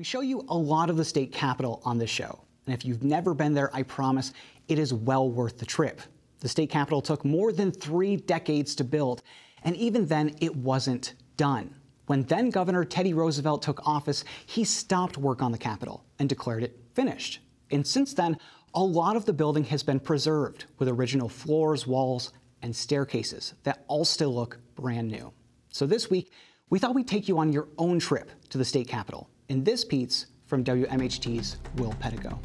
We show you a lot of the state capitol on this show. And if you've never been there, I promise it is well worth the trip. The state capitol took more than three decades to build, and even then, it wasn't done. When then Governor Teddy Roosevelt took office, he stopped work on the Capitol and declared it finished. And since then, a lot of the building has been preserved with original floors, walls, and staircases that all still look brand new. So this week, we thought we'd take you on your own trip to the state capitol in this piece from WMHT's Will Pedigo.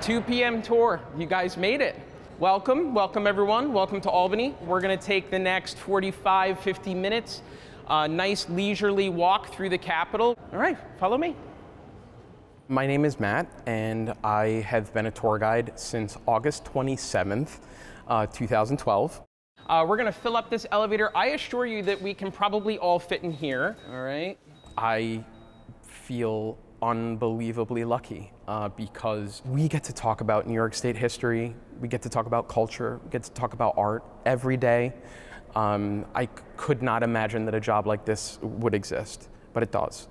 2 p.m. tour. You guys made it. Welcome, welcome everyone. Welcome to Albany. We're going to take the next 45, 50 minutes. A nice leisurely walk through the Capitol. All right, follow me. My name is Matt, and I have been a tour guide since August 27th, uh, 2012. Uh, we're going to fill up this elevator. I assure you that we can probably all fit in here. All right. I feel unbelievably lucky uh, because we get to talk about New York State history, we get to talk about culture, we get to talk about art every day. Um, I could not imagine that a job like this would exist, but it does.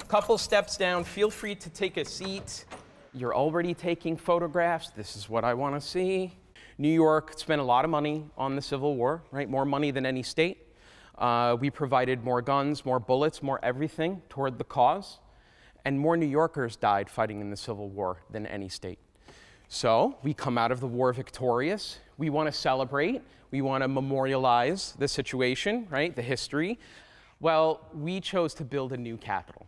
A couple steps down, feel free to take a seat. You're already taking photographs. This is what I want to see. New York spent a lot of money on the Civil War, right? More money than any state. Uh, we provided more guns, more bullets, more everything toward the cause. And more New Yorkers died fighting in the Civil War than any state. So we come out of the war victorious. We want to celebrate. We want to memorialize the situation, right? The history. Well, we chose to build a new capitol.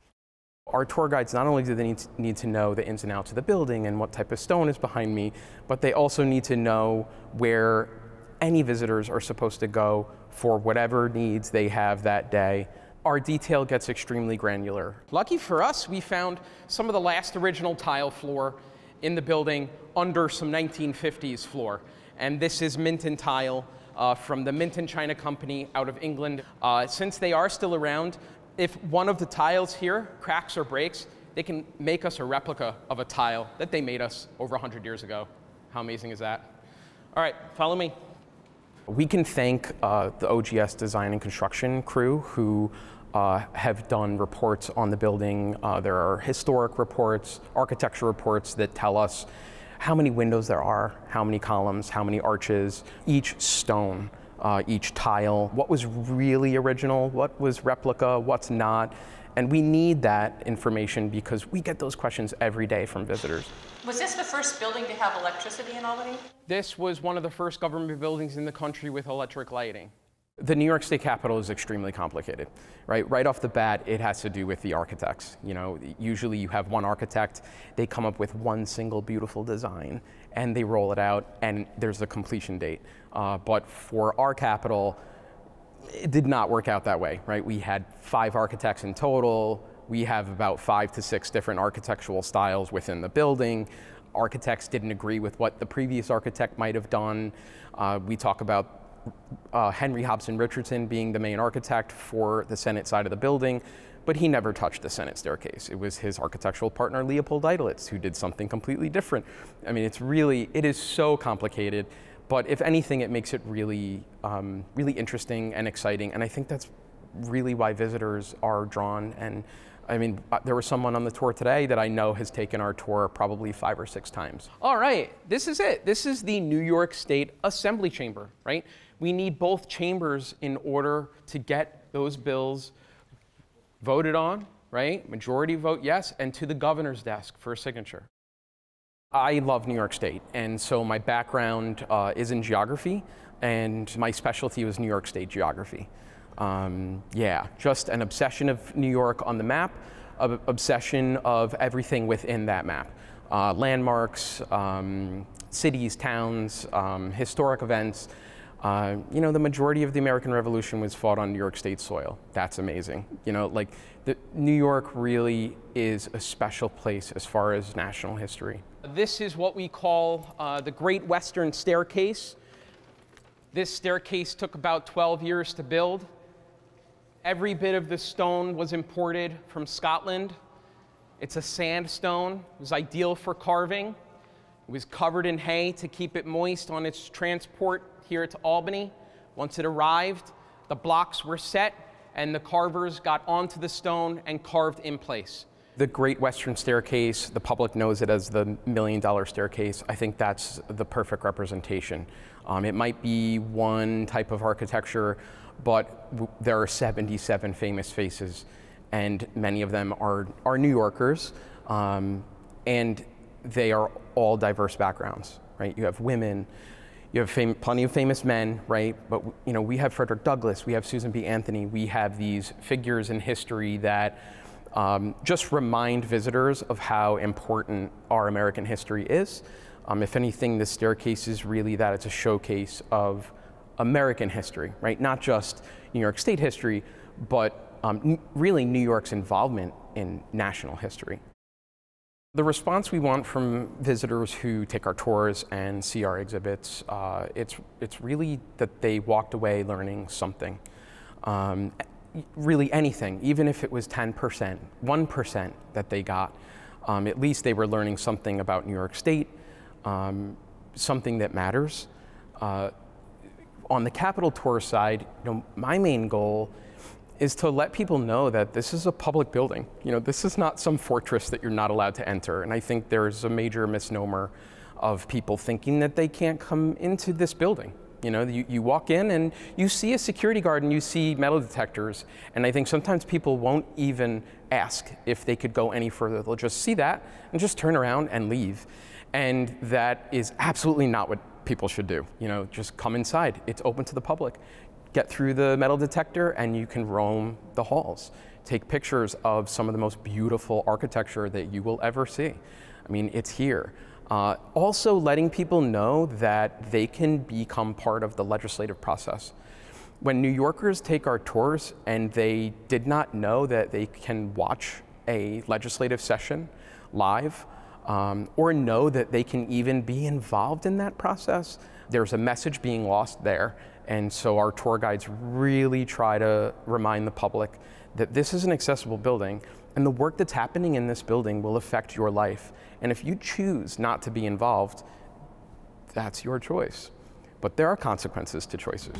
Our tour guides not only do they need to, need to know the ins and outs of the building and what type of stone is behind me, but they also need to know where any visitors are supposed to go for whatever needs they have that day. Our detail gets extremely granular. Lucky for us, we found some of the last original tile floor in the building under some 1950s floor. And this is Minton tile uh, from the Minton China Company out of England. Uh, since they are still around, if one of the tiles here cracks or breaks, they can make us a replica of a tile that they made us over 100 years ago. How amazing is that? All right, follow me. We can thank uh, the OGS design and construction crew who uh, have done reports on the building. Uh, there are historic reports, architecture reports that tell us how many windows there are, how many columns, how many arches, each stone uh, each tile, what was really original, what was replica, what's not. And we need that information because we get those questions every day from visitors. Was this the first building to have electricity in Albany? This was one of the first government buildings in the country with electric lighting. The New York State Capitol is extremely complicated, right? Right off the bat, it has to do with the architects. You know, usually you have one architect, they come up with one single beautiful design, and they roll it out, and there's a completion date. Uh, but for our Capitol, it did not work out that way, right? We had five architects in total. We have about five to six different architectural styles within the building. Architects didn't agree with what the previous architect might have done. Uh, we talk about uh, Henry Hobson Richardson being the main architect for the Senate side of the building, but he never touched the Senate staircase. It was his architectural partner, Leopold Eidlitz, who did something completely different. I mean, it's really, it is so complicated, but if anything, it makes it really, um, really interesting and exciting, and I think that's really why visitors are drawn and I mean, uh, there was someone on the tour today that I know has taken our tour probably five or six times. All right, this is it. This is the New York State Assembly Chamber, right? We need both chambers in order to get those bills voted on, right? Majority vote yes, and to the governor's desk for a signature. I love New York State, and so my background uh, is in geography, and my specialty was New York State geography. Um, yeah, just an obsession of New York on the map, an obsession of everything within that map. Uh, landmarks, um, cities, towns, um, historic events, uh, you know, the majority of the American Revolution was fought on New York State soil. That's amazing. You know, like the, New York really is a special place as far as national history. This is what we call uh, the Great Western Staircase. This staircase took about 12 years to build. Every bit of the stone was imported from Scotland. It's a sandstone. It was ideal for carving. It was covered in hay to keep it moist on its transport here to Albany. Once it arrived, the blocks were set and the carvers got onto the stone and carved in place. The Great Western Staircase, the public knows it as the million dollar staircase. I think that's the perfect representation. Um, it might be one type of architecture, but there are 77 famous faces, and many of them are, are New Yorkers, um, and they are all diverse backgrounds, right? You have women, you have fam- plenty of famous men, right? But you know, we have Frederick Douglass, we have Susan B. Anthony, we have these figures in history that um, just remind visitors of how important our American history is. Um, if anything, the staircase is really that it's a showcase of American history, right? Not just New York State history, but um, really New York's involvement in national history. The response we want from visitors who take our tours and see our exhibits, uh, it's, it's really that they walked away learning something. Um, really anything, even if it was 10%, 1% that they got, um, at least they were learning something about New York State, um, something that matters. Uh, on the Capitol Tour side, you know, my main goal is to let people know that this is a public building. You know, this is not some fortress that you're not allowed to enter. And I think there's a major misnomer of people thinking that they can't come into this building. You know, you, you walk in and you see a security guard and you see metal detectors. And I think sometimes people won't even ask if they could go any further. They'll just see that and just turn around and leave. And that is absolutely not what people should do. You know, just come inside. It's open to the public. Get through the metal detector and you can roam the halls. Take pictures of some of the most beautiful architecture that you will ever see. I mean, it's here. Uh, also letting people know that they can become part of the legislative process. When New Yorkers take our tours and they did not know that they can watch a legislative session live, um, or know that they can even be involved in that process, there's a message being lost there. And so our tour guides really try to remind the public that this is an accessible building and the work that's happening in this building will affect your life. And if you choose not to be involved, that's your choice. But there are consequences to choices.